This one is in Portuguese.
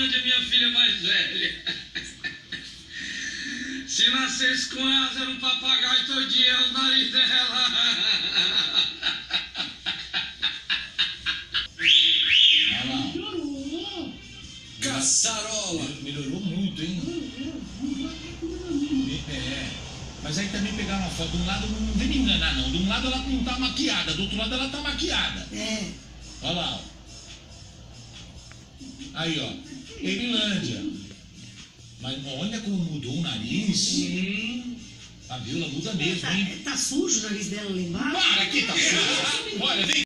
Cleilândia, minha filha mais velha. Se nascesse com elas, era um papagaio todo dia o nariz dela. Olha lá. Melhorou. Caçarola. Melhorou muito, hein? É. Mas aí também pegaram uma foto. De um lado, não vem me enganar, não. De um lado ela não tá maquiada, do outro lado ela tá maquiada. É. Olha lá, ó. Aí, ó. Erilândia. Mas olha como mudou o nariz. A viola muda mesmo, Tá, hein? tá sujo o nariz dela lá embaixo? Para que tá sujo. Olha, vem